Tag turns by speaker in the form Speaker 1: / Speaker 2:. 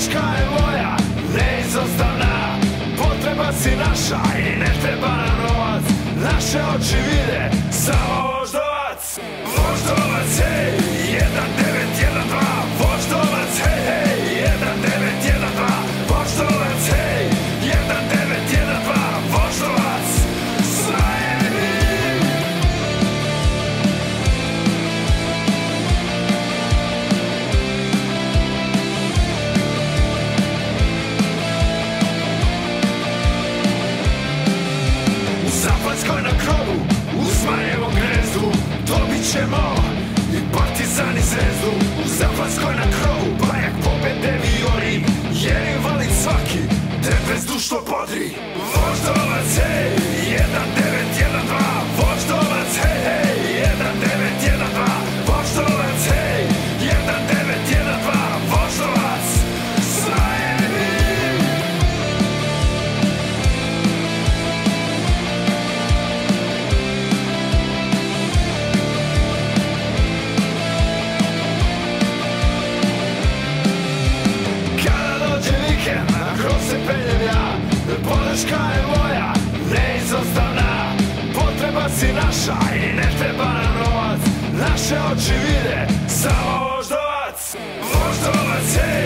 Speaker 1: Podrška je moja, neizostavna? Potreba si naša i ne treba nam novac. Naše oči vide samo ćemo. I partizan i zvezdu U Zapadskoj na krovu, bajak pobede viori Jer invalid svaki, te bezdušno podri. Voždovac, hej, Podrška je moja, neizostavna. Potreba si naša i ne treba nam novac. Naše oči vide samo voždovac. Voždovac, hej,